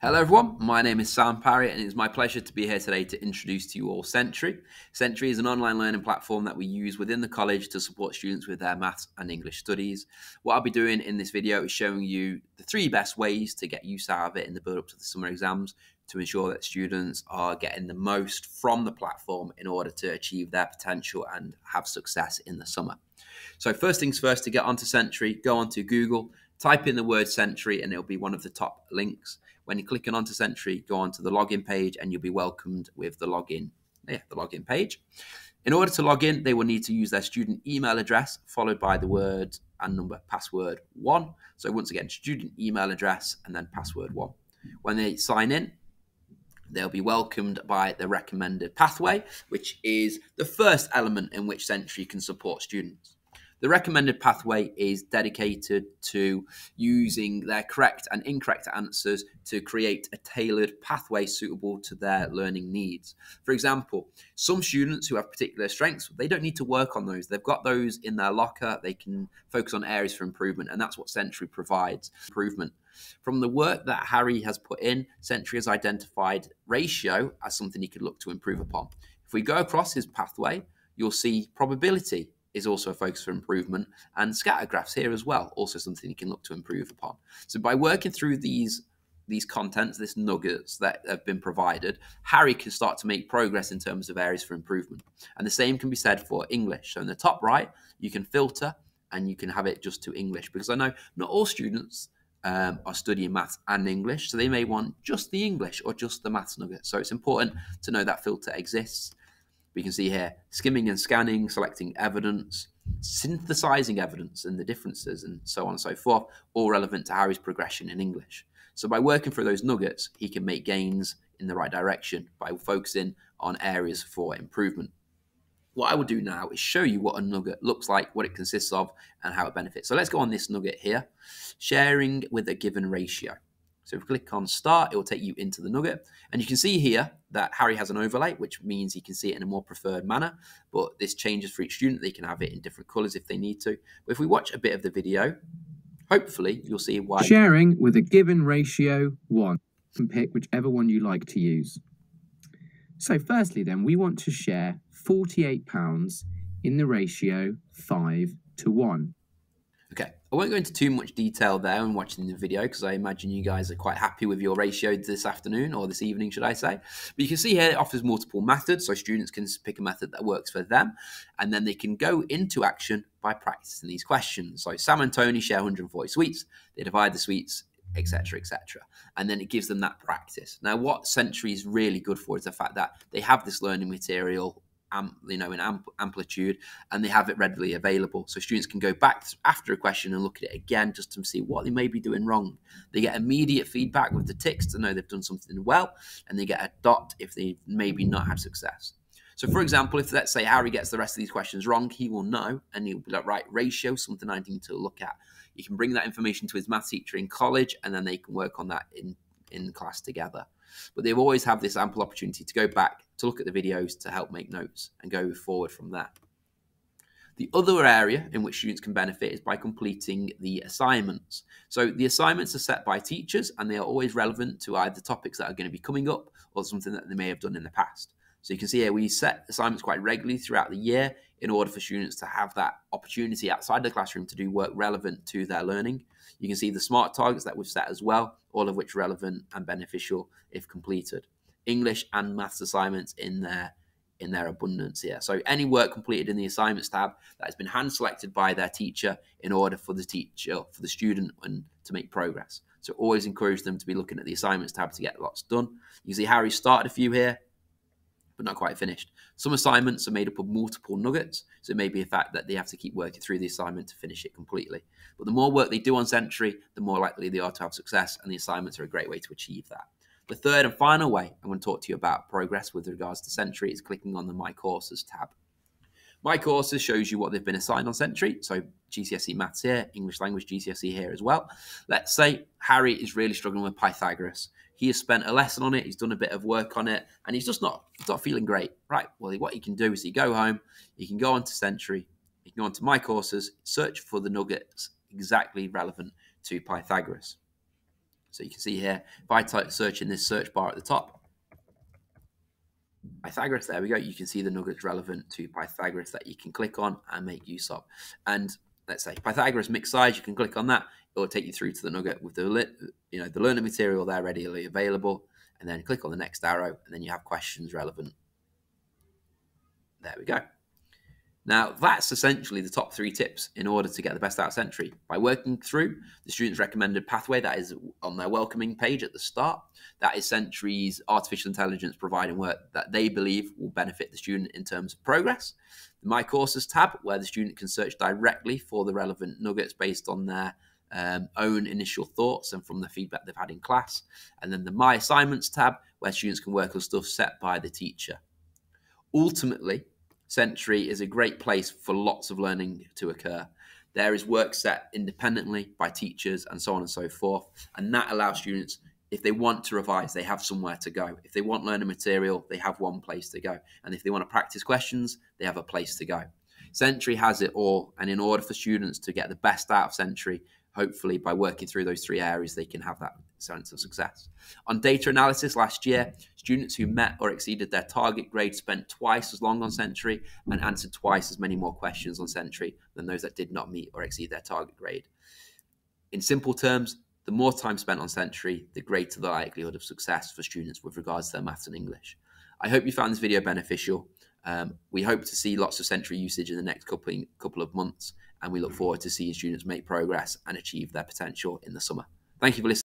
Hello everyone, my name is Sam Parry and it is my pleasure to be here today to introduce to you all Century. Century is an online learning platform that we use within the college to support students with their maths and English studies. What I'll be doing in this video is showing you the three best ways to get use out of it in the build up to the summer exams to ensure that students are getting the most from the platform in order to achieve their potential and have success in the summer. So first things first, to get onto Century, go onto Google, type in the word Century and it'll be one of the top links. When you're clicking onto Century, go onto the login page and you'll be welcomed with the login, yeah, the login page. In order to log in, they will need to use their student email address followed by the word and number password one. So once again, student email address and then password one. When they sign in, they'll be welcomed by the recommended pathway, which is the first element in which Century can support students. The recommended pathway is dedicated to using their correct and incorrect answers to create a tailored pathway suitable to their learning needs. For example, some students who have particular strengths, they don't need to work on those. They've got those in their locker. They can focus on areas for improvement, and that's what Century provides improvement. From the work that Harry has put in, Century has identified ratio as something he could look to improve upon. If we go across his pathway, you'll see probability is also a focus for improvement, and scatter graphs here as well, also something you can look to improve upon. So by working through these these contents, this nuggets that have been provided, Harry can start to make progress in terms of areas for improvement. And the same can be said for English. So in the top right, you can filter and you can have it just to English because I know not all students um, are studying maths and English, so they may want just the English or just the maths nugget. So it's important to know that filter exists. We can see here skimming and scanning, selecting evidence, synthesizing evidence and the differences, and so on and so forth, all relevant to Harry's progression in English. So by working through those nuggets, he can make gains in the right direction by focusing on areas for improvement. What I will do now is show you what a nugget looks like, what it consists of, and how it benefits. So let's go on this nugget here, sharing with a given ratio. So if we click on start, it will take you into the nugget. And you can see here that Harry has an overlay, which means he can see it in a more preferred manner. But this changes for each student. They can have it in different colors if they need to. But if we watch a bit of the video, hopefully you'll see why. Sharing with a given ratio one. You can pick whichever one you like to use. So firstly then, we want to share £48 in the ratio 5 to 1. I won't go into too much detail there when watching the video because I imagine you guys are quite happy with your ratio this afternoon or this evening, should I say. But you can see here it offers multiple methods, so students can pick a method that works for them, and then they can go into action by practicing these questions. So Sam and Tony share 140 sweets, they divide the sweets etc etc and then it gives them that practice now what Century is really good for is the fact that they have this learning material you know, in amplitude, and they have it readily available. So students can go back after a question and look at it again just to see what they may be doing wrong. They get immediate feedback with the ticks to know they've done something well, and they get a dot if they maybe not had success. So, for example, if let's say Harry gets the rest of these questions wrong, he will know and he'll be like, right, ratio, something I need to look at. He can bring that information to his math teacher in college, and then they can work on that in in class together. But they always have this ample opportunity to go back to look at the videos to help make notes and go forward from there. The other area in which students can benefit is by completing the assignments. So the assignments are set by teachers and they are always relevant to either topics that are going to be coming up or something that they may have done in the past. So you can see here we set assignments quite regularly throughout the year in order for students to have that opportunity outside the classroom to do work relevant to their learning. You can see the SMART targets that we've set as well, all of which relevant and beneficial if completed. English and maths assignments in their in their abundance here. So any work completed in the assignments tab that has been hand selected by their teacher in order for the teacher for the student and to make progress. So always encourage them to be looking at the assignments tab to get lots done. You see Harry started a few here but not quite finished. Some assignments are made up of multiple nuggets, so it may be a fact that they have to keep working through the assignment to finish it completely. But the more work they do on Century, the more likely they are to have success, and the assignments are a great way to achieve that. The third and final way I want to talk to you about progress with regards to Century is clicking on the My Courses tab. My Courses shows you what they've been assigned on Century, so GCSE Maths here, English Language GCSE here as well. Let's say Harry is really struggling with Pythagoras. He has spent a lesson on it. He's done a bit of work on it, and he's just not he's not feeling great. Right. Well, what he can do is he go home. He can go onto Century. He can go onto my courses, search for the nuggets exactly relevant to Pythagoras. So you can see here, if I type search in this search bar at the top, Pythagoras, there we go. You can see the nuggets relevant to Pythagoras that you can click on and make use of. And let's say Pythagoras mixed size, you can click on that. It will take you through to the nugget with the you know the learning material there readily available. And then click on the next arrow, and then you have questions relevant. There we go. Now, that's essentially the top three tips in order to get the best out of Century. By working through the student's recommended pathway that is on their welcoming page at the start, that is Century's artificial intelligence providing work that they believe will benefit the student in terms of progress. The My Courses tab, where the student can search directly for the relevant nuggets based on their um, own initial thoughts and from the feedback they've had in class. And then the My Assignments tab, where students can work on stuff set by the teacher. Ultimately, Century is a great place for lots of learning to occur. There is work set independently by teachers and so on and so forth. And that allows students, if they want to revise, they have somewhere to go. If they want learning material, they have one place to go. And if they want to practice questions, they have a place to go. Century has it all. And in order for students to get the best out of Century, hopefully by working through those three areas, they can have that sense of success. On data analysis last year, students who met or exceeded their target grade spent twice as long on Century and answered twice as many more questions on Century than those that did not meet or exceed their target grade. In simple terms, the more time spent on Century, the greater the likelihood of success for students with regards to their maths and English. I hope you found this video beneficial. Um, we hope to see lots of Century usage in the next couple, couple of months and we look forward to seeing students make progress and achieve their potential in the summer. Thank you for listening.